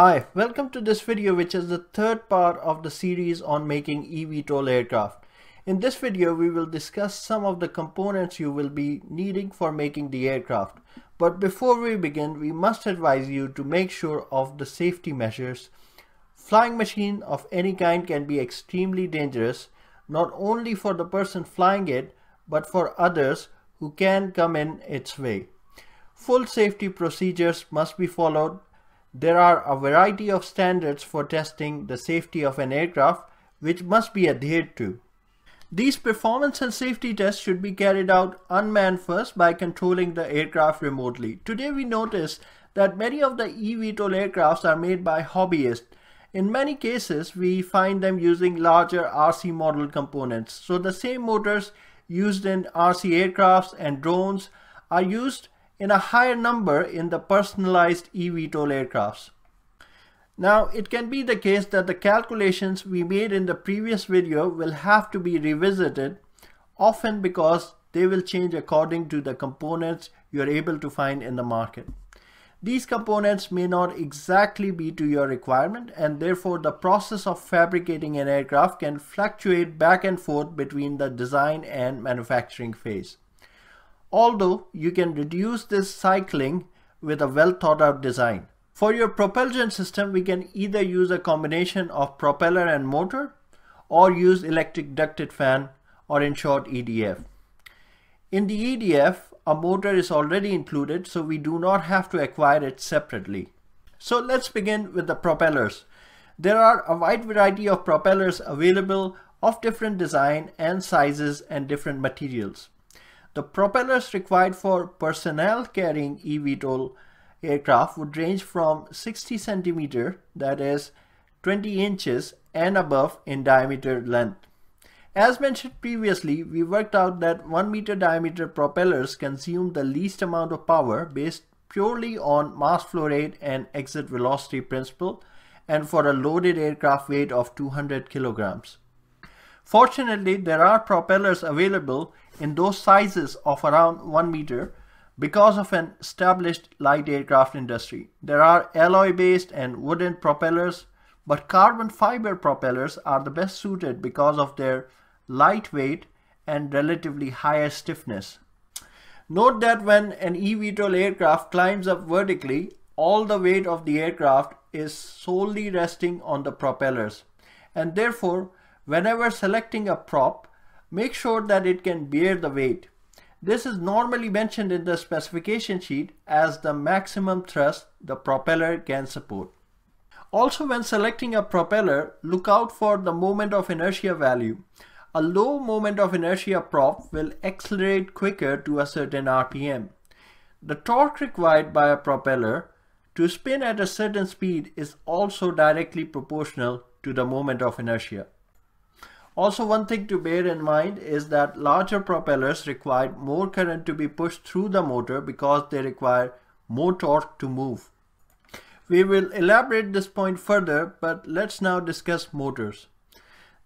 Hi, welcome to this video which is the third part of the series on making eVTOL aircraft. In this video we will discuss some of the components you will be needing for making the aircraft. But before we begin we must advise you to make sure of the safety measures. Flying machine of any kind can be extremely dangerous not only for the person flying it but for others who can come in its way. Full safety procedures must be followed there are a variety of standards for testing the safety of an aircraft which must be adhered to. These performance and safety tests should be carried out unmanned first by controlling the aircraft remotely. Today we notice that many of the eVTOL aircrafts are made by hobbyists. In many cases, we find them using larger RC model components. So the same motors used in RC aircrafts and drones are used in a higher number in the personalized eVTOL aircrafts. Now, it can be the case that the calculations we made in the previous video will have to be revisited, often because they will change according to the components you are able to find in the market. These components may not exactly be to your requirement and therefore the process of fabricating an aircraft can fluctuate back and forth between the design and manufacturing phase although you can reduce this cycling with a well thought out design. For your propulsion system, we can either use a combination of propeller and motor or use electric ducted fan or in short EDF. In the EDF, a motor is already included so we do not have to acquire it separately. So let's begin with the propellers. There are a wide variety of propellers available of different design and sizes and different materials. The propellers required for personnel carrying eVTOL aircraft would range from 60 centimeter, that is 20 inches and above in diameter length. As mentioned previously, we worked out that 1 meter diameter propellers consume the least amount of power based purely on mass flow rate and exit velocity principle and for a loaded aircraft weight of 200 kilograms. Fortunately, there are propellers available in those sizes of around 1 meter because of an established light aircraft industry. There are alloy-based and wooden propellers, but carbon fiber propellers are the best suited because of their lightweight and relatively higher stiffness. Note that when an eVTOL aircraft climbs up vertically, all the weight of the aircraft is solely resting on the propellers and therefore whenever selecting a prop make sure that it can bear the weight. This is normally mentioned in the specification sheet as the maximum thrust the propeller can support. Also when selecting a propeller, look out for the moment of inertia value. A low moment of inertia prop will accelerate quicker to a certain RPM. The torque required by a propeller to spin at a certain speed is also directly proportional to the moment of inertia. Also one thing to bear in mind is that larger propellers require more current to be pushed through the motor because they require more torque to move. We will elaborate this point further but let's now discuss motors.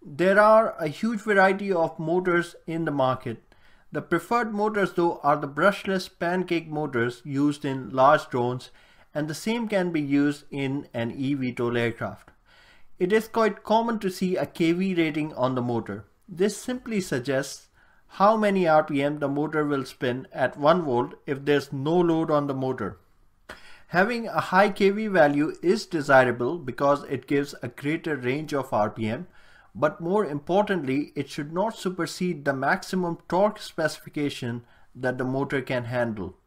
There are a huge variety of motors in the market. The preferred motors though are the brushless pancake motors used in large drones and the same can be used in an eVTOL aircraft. It is quite common to see a kV rating on the motor. This simply suggests how many RPM the motor will spin at 1 volt if there's no load on the motor. Having a high kV value is desirable because it gives a greater range of RPM, but more importantly, it should not supersede the maximum torque specification that the motor can handle.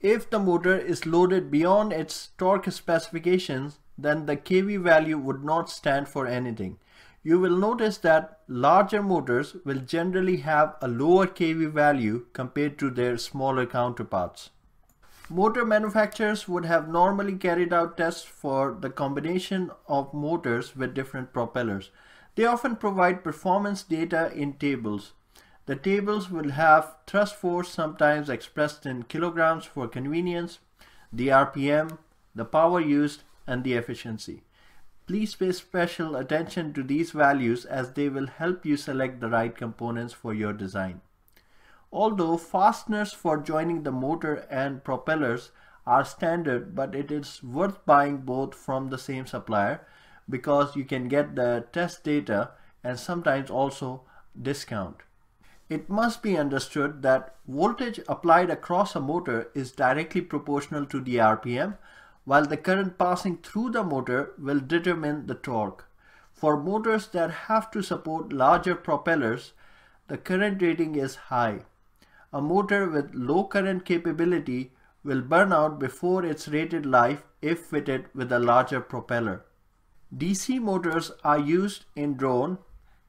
If the motor is loaded beyond its torque specifications, then the kV value would not stand for anything. You will notice that larger motors will generally have a lower kV value compared to their smaller counterparts. Motor manufacturers would have normally carried out tests for the combination of motors with different propellers. They often provide performance data in tables. The tables will have thrust force sometimes expressed in kilograms for convenience, the RPM, the power used, and the efficiency. Please pay special attention to these values as they will help you select the right components for your design. Although fasteners for joining the motor and propellers are standard but it is worth buying both from the same supplier because you can get the test data and sometimes also discount. It must be understood that voltage applied across a motor is directly proportional to the RPM while the current passing through the motor will determine the torque. For motors that have to support larger propellers, the current rating is high. A motor with low current capability will burn out before its rated life if fitted with a larger propeller. DC motors are used in drone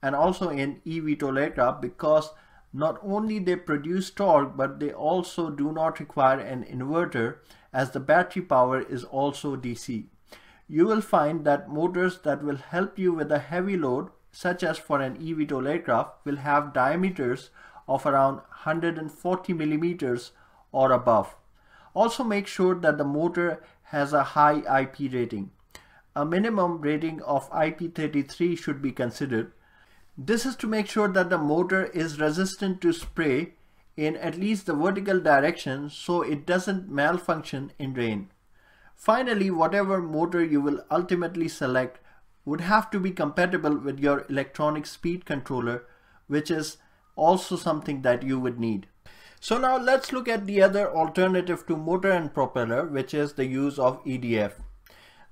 and also in eVTOL aircraft because not only they produce torque but they also do not require an inverter as the battery power is also DC. You will find that motors that will help you with a heavy load such as for an eVTOL aircraft will have diameters of around 140 millimeters or above. Also make sure that the motor has a high IP rating. A minimum rating of IP33 should be considered. This is to make sure that the motor is resistant to spray in at least the vertical direction so it doesn't malfunction in rain. Finally, whatever motor you will ultimately select would have to be compatible with your electronic speed controller, which is also something that you would need. So now let's look at the other alternative to motor and propeller, which is the use of EDF.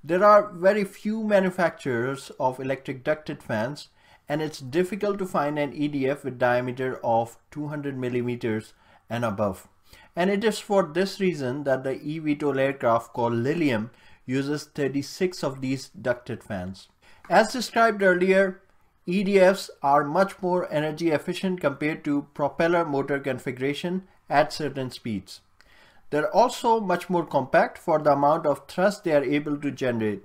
There are very few manufacturers of electric ducted fans and it's difficult to find an EDF with diameter of 200 millimeters and above. And it is for this reason that the eVTOL aircraft called Lilium uses 36 of these ducted fans. As described earlier, EDFs are much more energy efficient compared to propeller motor configuration at certain speeds. They're also much more compact for the amount of thrust they are able to generate.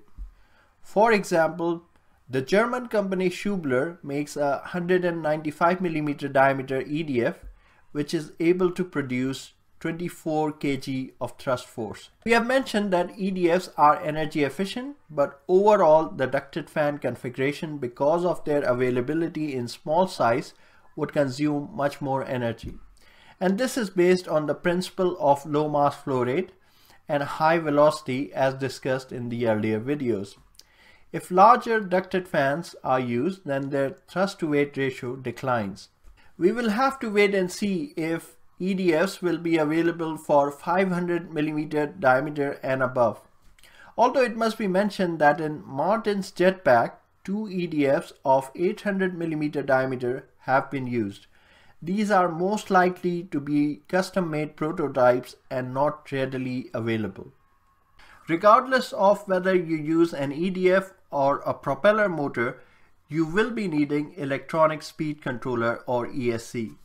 For example, the German company Schübeler makes a 195 mm diameter EDF which is able to produce 24 kg of thrust force. We have mentioned that EDFs are energy efficient, but overall the ducted fan configuration because of their availability in small size would consume much more energy. And this is based on the principle of low mass flow rate and high velocity as discussed in the earlier videos. If larger ducted fans are used, then their thrust to weight ratio declines. We will have to wait and see if EDFs will be available for 500 millimeter diameter and above. Although it must be mentioned that in Martin's jetpack, two EDFs of 800 millimeter diameter have been used. These are most likely to be custom-made prototypes and not readily available. Regardless of whether you use an EDF or a propeller motor, you will be needing electronic speed controller or ESC.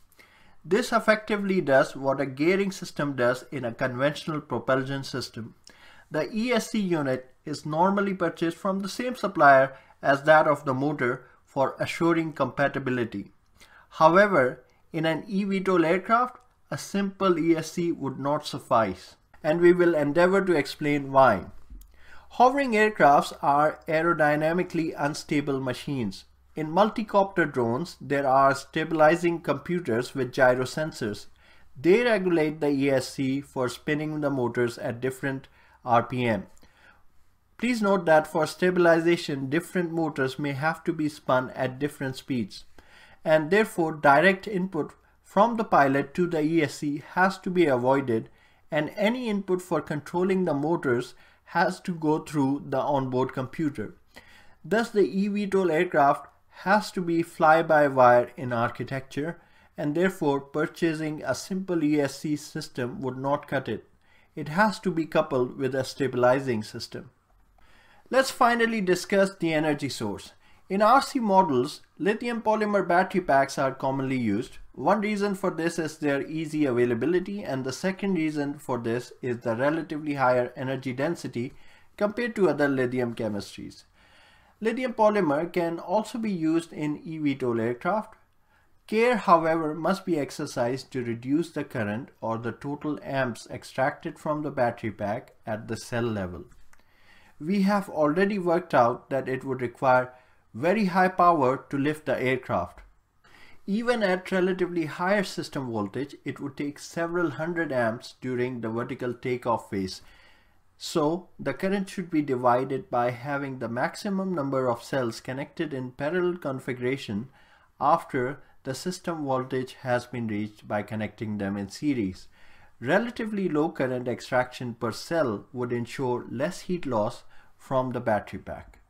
This effectively does what a gearing system does in a conventional propulsion system. The ESC unit is normally purchased from the same supplier as that of the motor for assuring compatibility. However, in an eVTOL aircraft, a simple ESC would not suffice, and we will endeavor to explain why. Hovering aircrafts are aerodynamically unstable machines in multicopter drones, there are stabilizing computers with gyro sensors. They regulate the ESC for spinning the motors at different RPM. Please note that for stabilization, different motors may have to be spun at different speeds. And therefore, direct input from the pilot to the ESC has to be avoided and any input for controlling the motors has to go through the onboard computer. Thus, the eVTOL aircraft has to be fly-by-wire in architecture and therefore purchasing a simple ESC system would not cut it. It has to be coupled with a stabilizing system. Let's finally discuss the energy source. In RC models, lithium polymer battery packs are commonly used. One reason for this is their easy availability and the second reason for this is the relatively higher energy density compared to other lithium chemistries. Lithium polymer can also be used in eVTOL aircraft. Care, however, must be exercised to reduce the current or the total amps extracted from the battery pack at the cell level. We have already worked out that it would require very high power to lift the aircraft. Even at relatively higher system voltage, it would take several hundred amps during the vertical takeoff phase, So the current should be divided by having the maximum number of cells connected in parallel configuration after the system voltage has been reached by connecting them in series. Relatively low current extraction per cell would ensure less heat loss from the battery pack.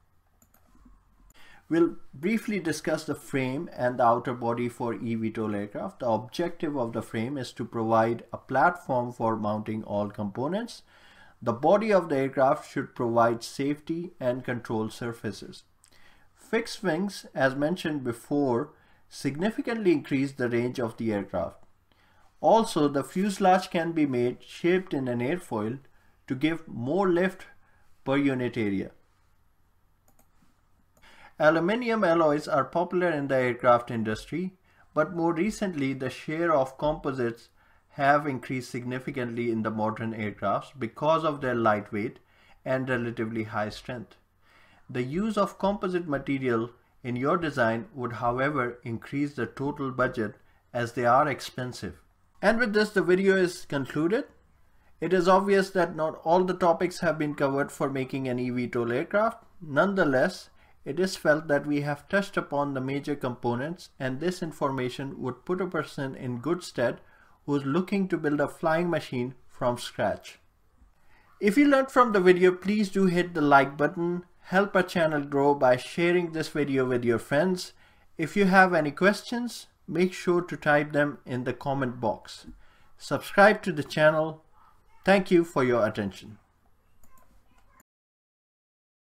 We'll briefly discuss the frame and the outer body for eVTOL aircraft. The objective of the frame is to provide a platform for mounting all components. The body of the aircraft should provide safety and control surfaces. Fixed wings, as mentioned before, significantly increase the range of the aircraft. Also, the fuselage can be made shaped in an airfoil to give more lift per unit area. Aluminium alloys are popular in the aircraft industry, but more recently the share of composites have increased significantly in the modern aircrafts because of their lightweight and relatively high strength. The use of composite material in your design would however increase the total budget as they are expensive. And with this the video is concluded. It is obvious that not all the topics have been covered for making an eVTOL aircraft. Nonetheless, it is felt that we have touched upon the major components and this information would put a person in good stead who is looking to build a flying machine from scratch. If you learned from the video, please do hit the like button, help our channel grow by sharing this video with your friends. If you have any questions, make sure to type them in the comment box. Subscribe to the channel. Thank you for your attention.